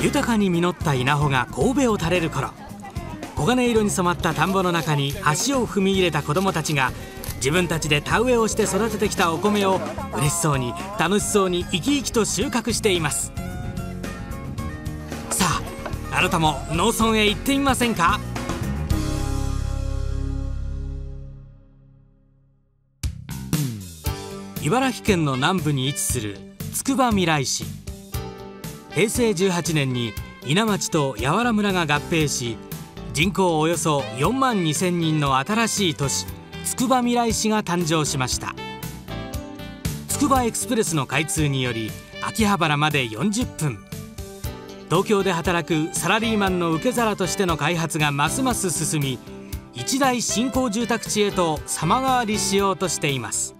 豊かに実った稲穂が神戸を垂れる頃黄金色に染まった田んぼの中に足を踏み入れた子どもたちが自分たちで田植えをして育ててきたお米を嬉しそうに楽しそうに生き生きと収穫しています。さああなたも農村へ行ってみませんか？茨城県の南部に位置するつくばみらい市。平成18年に稲町と八原村が合併し人口およそ4万2千人の新しい都市つくばみらい市が誕生しました。つくばエクスプレスの開通により秋葉原まで40分。東京で働くサラリーマンの受け皿としての開発がますます進み一大新興住宅地へと様変わりしようとしています。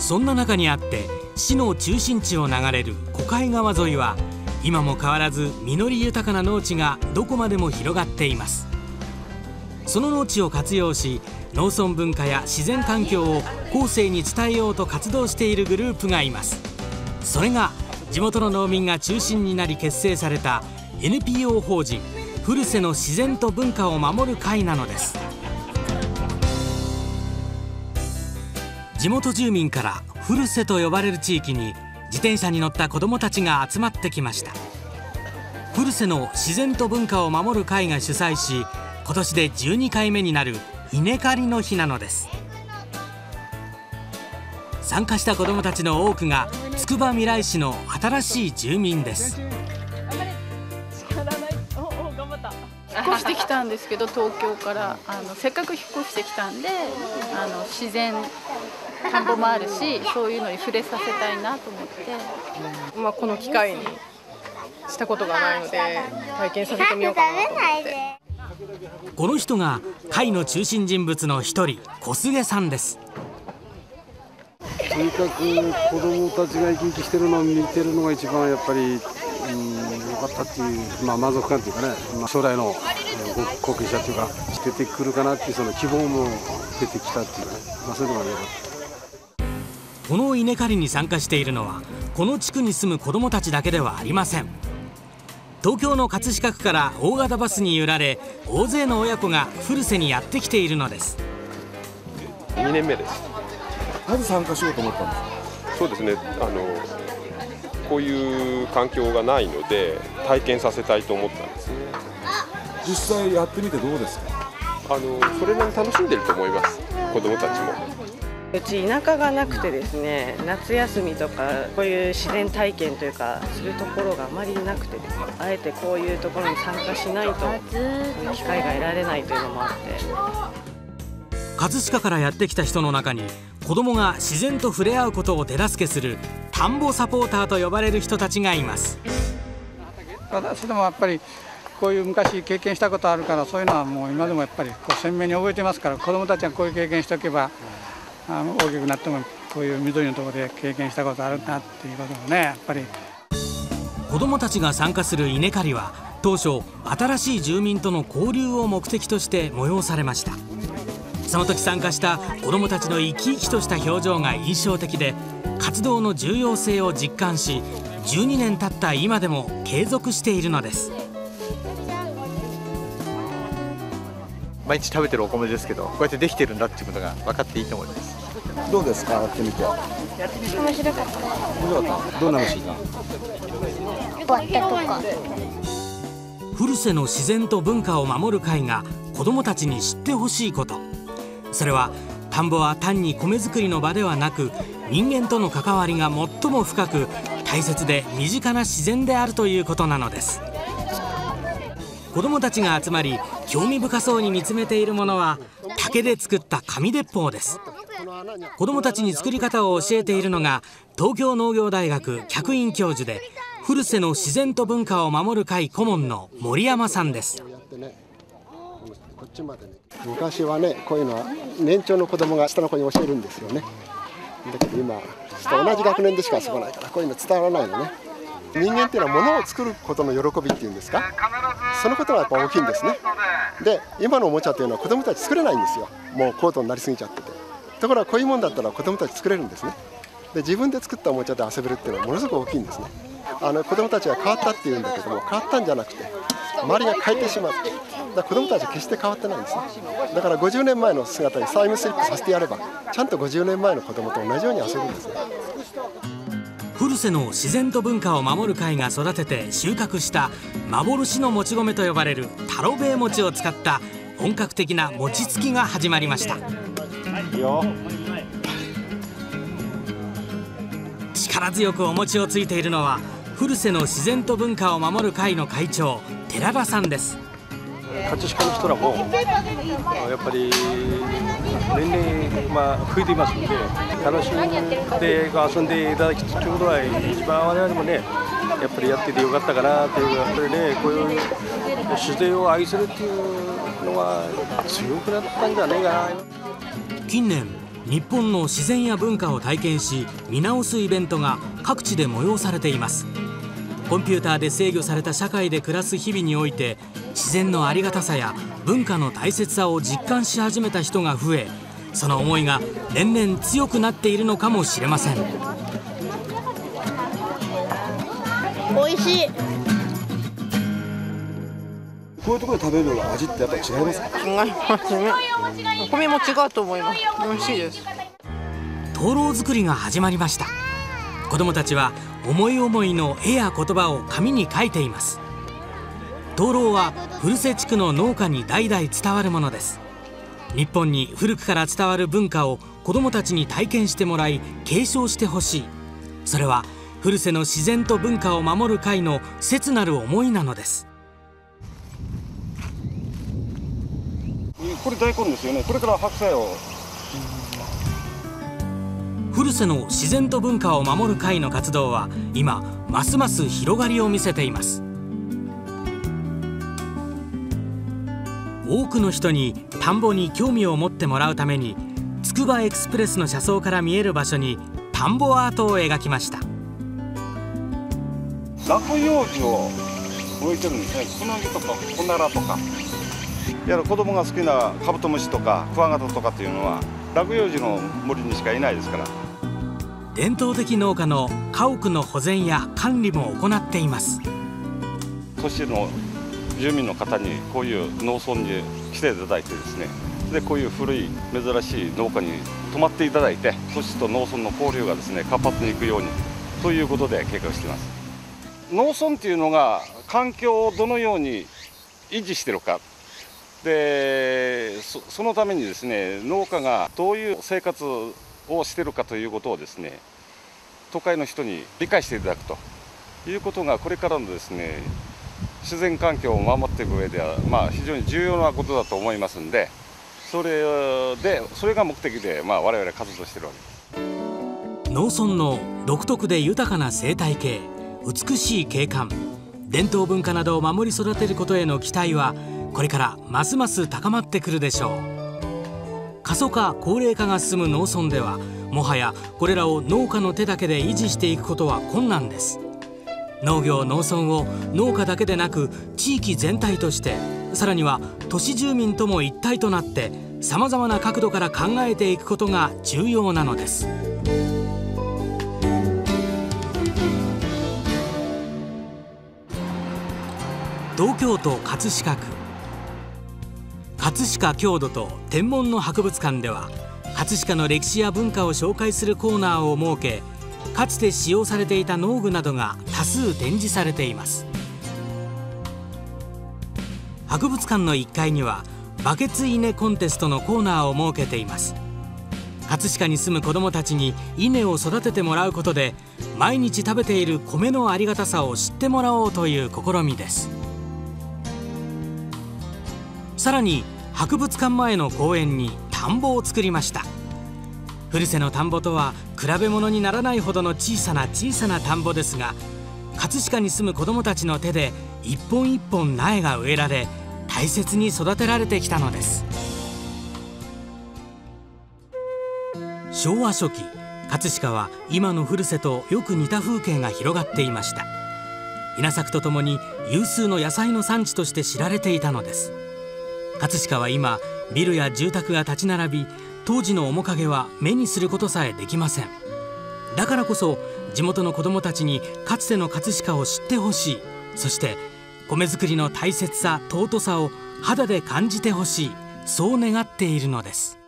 そんな中にあって市の中心地を流れる小海川沿いは今も変わらず実り豊かな農地がどこまでも広がっています。その農地を活用し農村文化や自然環境を後世に伝えようと活動しているグループがいます。それが地元の農民が中心になり結成された NPO 法人古瀬の自然と文化を守る会なのです。地元住民から古瀬と呼ばれる地域に自転車に乗った子どもたちが集まってきました。古瀬の自然と文化を守る会が主催し今年で12回目になる稲刈りの日なのです。参加した子どもたちの多くがつくばみらい市の新しい住民です。引っ越してきたんですけど東京から。あのせっかく引っ越してきたんであの自然田んぼもあるしそういうのに触れさせたいなと思って、まあ、この機会にしたことがないので体験させてみようかなと思って。この人が会の中心人物の一人小菅さんです。とにかく子どもたちが生き生きしてるのを見てるのが一番やっぱり、うん、よかったっていう、まあ、満足感というかね、まあ、将来の後継者というか出てくるかなっていうその希望も出てきたっていうかね、まあ、そういうのがよかった。この稲刈りに参加しているのはこの地区に住む子どもたちだけではありません。東京の葛飾区から大型バスに揺られ大勢の親子が古瀬にやってきているのです。2年目です。なぜ参加しようと思ったんですか？そうですね。あのこういう環境がないので体験させたいと思ったんですね。実際やってみてどうですか？あのそれなりに楽しんでると思います。子どもたちもうち田舎がなくてですね夏休みとかこういう自然体験というかするところがあまりなくてですねあえてこういうところに参加しないと機会が得られないというのもあって。葛飾からやってきた人の中に子どもが自然と触れ合うことを手助けする田んぼサポーターと呼ばれる人たちがいます。私どもやっぱりこういう昔経験したことあるからそういうのはもう今でもやっぱりこう鮮明に覚えてますから子どもたちがこういう経験しておけばあの大きくなってもこういう緑のところで経験したことあるなっていうこともねやっぱり。子どもたちが参加する稲刈りは当初新しい住民との交流を目的として催されました。その時参加した子どもたちの生き生きとした表情が印象的で活動の重要性を実感し12年経った今でも継続しているのです。毎日食べてるお米ですけどこうやってできてるんだっていうことが分かっていいと思います。どうですか？やってみて。面白かった。面白かったどんな虫がバッタとか。古瀬の自然と文化を守る会が子どもたちに知ってほしいこと。それは田んぼは単に米作りの場ではなく人間との関わりが最も深く大切で身近な自然であるということなのです子どもたちが集まり興味深そうに見つめているものは竹で作った紙鉄砲です。子どもたちに作り方を教えているのが東京農業大学客員教授で古瀬の自然と文化を守る会顧問の森山さんです。昔はねこういうのは年長の子供が下の子に教えるんですよね。だけど今同じ学年でしか遊ばないからこういうの伝わらないのね。人間っていうのは物を作ることの喜びっていうんですか？そのことがやっぱ大きいんですね。で今のおもちゃというのは子供たち作れないんですよ。もう高度になりすぎちゃってて。ところがこういうもんだったら子供たち作れるんですね。で自分で作ったおもちゃで遊べるっていうのはものすごく大きいんですね。あの子どもたちが変わったっていうんだけども変わったんじゃなくて周りが変えてしまってだから子どもたちは決して変わってないんですね。だから50年前の姿にタイムスリップさせてやればちゃんと50年前の子どもと同じように遊ぶんですね。古瀬の自然と文化を守る会が育てて収穫した幻のもち米と呼ばれる太郎兵衛餅を使った本格的な餅つきが始まりました力強くお餅をついているのは古瀬の自然と文化を守る会の会長寺田さんです葛飾の人らもやっぱり年々、まあ、増えていますので楽しんで遊んでいただきということは一番我々もねやっぱりやっててよかったかなというやっぱりねこういう自然を愛するっていうのは強くなったんじゃねえかな。近年日本の自然や文化を体験し見直すイベントが各地で催されています。コンピューターで制御された社会で暮らす日々において自然のありがたさや文化の大切さを実感し始めた人が増えその思いが年々強くなっているのかもしれません。美味しい。こういうところで食べる味ってやっぱり違いますか？違いますね。お米も違うと思います。美味しいです。灯籠作りが始まりました。子どもたちは思い思いの絵や言葉を紙に書いています。灯籠は古瀬地区の農家に代々伝わるものです。日本に古くから伝わる文化を子どもたちに体験してもらい継承してほしい。それは古瀬の自然と文化を守る会の切なる思いなのです。これ大根ですよね。これから白菜を古瀬の自然と文化を守る会の活動は今ますます広がりを見せています。多くの人に田んぼに興味を持ってもらうためにつくばエクスプレスの車窓から見える場所に田んぼアートを描きました。落葉樹を植えてるんですね。クナギとかコナラとか。いや子供が好きなカブトムシとかクワガタとかっていうのは落葉樹の森にしかいないですから伝統的農家の家屋の保全や管理も行っています。都市の住民の方にこういう農村に来ていただいてですねでこういう古い珍しい農家に泊まっていただいて都市と農村の交流がですね活発にいくようにということで計画しています。農村っていうのが環境をどのように維持してるか。でそのためにですね農家がどういう生活をしてるかということをですね都会の人に理解していただくということがこれからのですね自然環境を守っていく上では、まあ、非常に重要なことだと思いますんでそれでそれが目的で、まあ、我々活動してるわけです。農村の独特で豊かな生態系美しい景観伝統文化などを守り育てることへの期待はこれからますます高まってくるでしょう。過疎化高齢化が進む農村ではもはやこれらを農家の手だけで維持していくことは困難です。農業農村を農家だけでなく地域全体としてさらには都市住民とも一体となってさまざまな角度から考えていくことが重要なのです。東京都葛飾区。葛飾郷土と天文の博物館では葛飾の歴史や文化を紹介するコーナーを設けかつて使用されていた農具などが多数展示されています。博物館の1階にはバケツ稲コンテストのコーナーを設けています。葛飾に住む子どもたちに稲を育ててもらうことで毎日食べている米のありがたさを知ってもらおうという試みです。さらに博物館前の公園に田んぼを作りました。古瀬の田んぼとは比べ物にならないほどの小さな小さな田んぼですが葛飾に住む子どもたちの手で一本一本苗が植えられ大切に育てられてきたのです。昭和初期葛飾は今の古瀬とよく似た風景が広がっていました。稲作とともに有数の野菜の産地として知られていたのです。葛飾は今ビルや住宅が立ち並び当時の面影は目にすることさえできません。だからこそ地元の子どもたちにかつての葛飾を知ってほしい。そして米作りの大切さ尊さを肌で感じてほしい。そう願っているのです。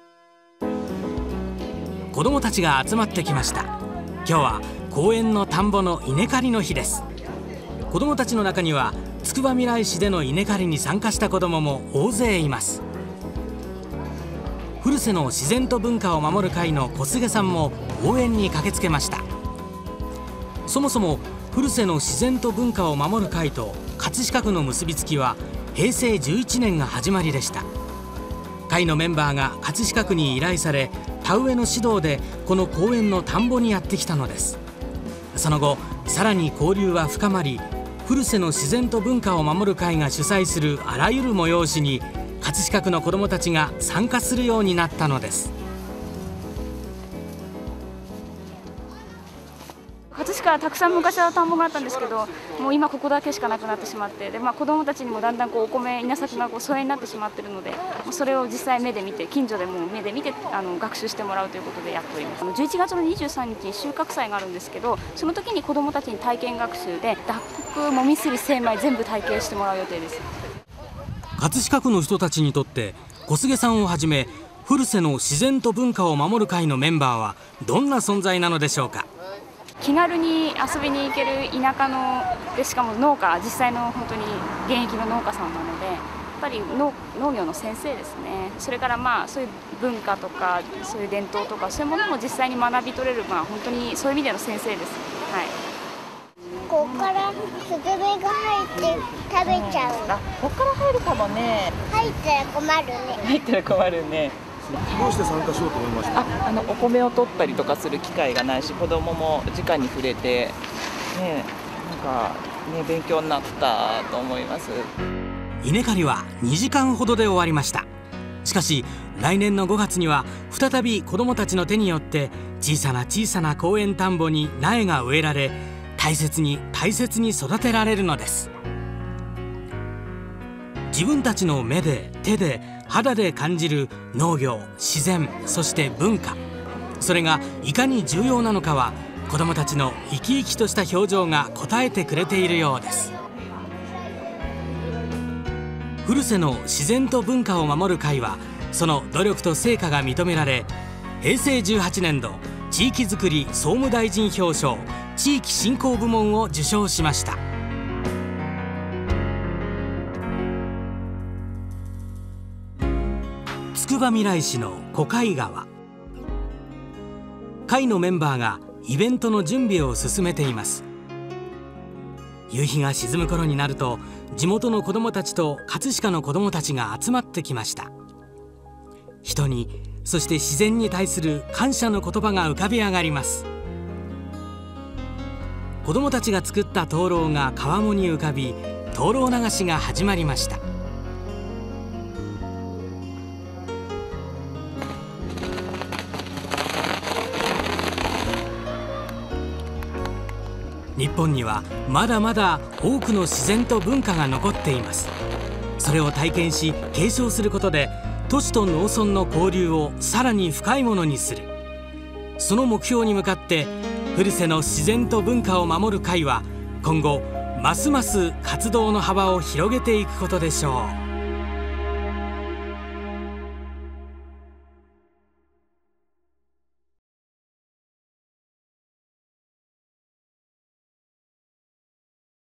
子どもたちが集まってきました。今日は公園の田んぼの稲刈りの日です。子どもたちの中にはつくばみらい市での稲刈りに参加した子どもも大勢います。古瀬の自然と文化を守る会の小菅さんも応援に駆けつけました。そもそも古瀬の自然と文化を守る会と葛飾区の結びつきは平成11年が始まりでした。会のメンバーが葛飾区に依頼され田植えの指導でこの公園の田んぼにやってきたのです。その後さらに交流は深まり古瀬の自然と文化を守る会が主催するあらゆる催しに葛飾区の子どもたちが参加するようになったのです。葛飾はたくさん昔は田んぼがあったんですけどもう今ここだけしかなくなってしまってで、まあ、子どもたちにもだんだんこうお米稲作がこう疎遠になってしまっているのでそれを実際目で見て近所でも目で見てあの学習してもらうということでやっております。11月の23日に収穫祭があるんですけどその時に子どもたちに体験学習で脱穀もみすり精米全部体験してもらう予定です。葛飾区の人たちにとって小菅さんをはじめ古瀬の自然と文化を守る会のメンバーはどんな存在なのでしょうか？気軽に遊びに行ける田舎のでしかも農家実際の本当に現役の農家さんなのでやっぱり農農業の先生ですね。それからまあそういう文化とかそういう伝統とかそういうものも実際に学び取れるまあ本当にそういう意味での先生です。はい。ここからスズメが入って食べちゃう。あここから入るかもね。入ったら困るね。入ったら困るねどうして参加しようと思いました？ああのお米を取ったりとかする機会がないし子供も直に触れてねなんかね勉強になったと思います。稲刈りは2時間ほどで終わりました。しかし来年の5月には再び子どもたちの手によって小さな小さな公園田んぼに苗が植えられ大切に大切に育てられるのです。自分たちの目で手で肌で感じる農業自然そして文化。それがいかに重要なのかは子どもたちの生き生きとした表情が答えてくれているようです。古瀬の自然と文化を守る会はその努力と成果が認められ平成18年度地域づくり総務大臣表彰地域振興部門を受賞しました。つくばみらい市の小海川。会のメンバーがイベントの準備を進めています。夕日が沈む頃になると地元の子どもたちと葛飾の子どもたちが集まってきました。人にそして自然に対する感謝の言葉が浮かび上がります。子どもたちが作った灯籠が川面に浮かび灯籠流しが始まりました。日本にはまだまだ多くの自然と文化が残っています。それを体験し継承することで都市と農村の交流をさらに深いものにする。その目標に向かって古瀬の自然と文化を守る会は今後ますます活動の幅を広げていくことでしょう。